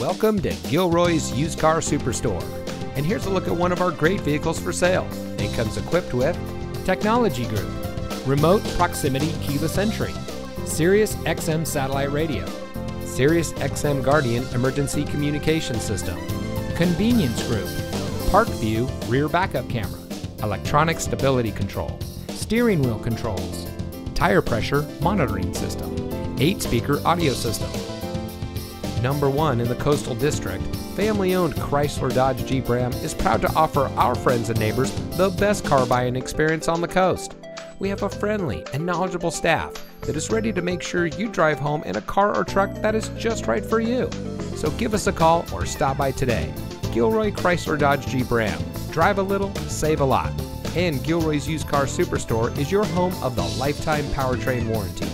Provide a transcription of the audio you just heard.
Welcome to Gilroy's Used Car Superstore. And here's a look at one of our great vehicles for sale. It comes equipped with Technology Group, Remote Proximity Keyless Entry, Sirius XM Satellite Radio, Sirius XM Guardian Emergency Communication System, Convenience Group, Park View Rear Backup Camera, Electronic Stability Control, Steering Wheel Controls, Tire Pressure Monitoring System, 8 Speaker Audio System, number one in the Coastal District, family owned Chrysler Dodge Jeep Ram is proud to offer our friends and neighbors the best car buying experience on the coast. We have a friendly and knowledgeable staff that is ready to make sure you drive home in a car or truck that is just right for you. So give us a call or stop by today. Gilroy Chrysler Dodge Jeep Ram. Drive a little, save a lot. And Gilroy's Used Car Superstore is your home of the lifetime powertrain warranty.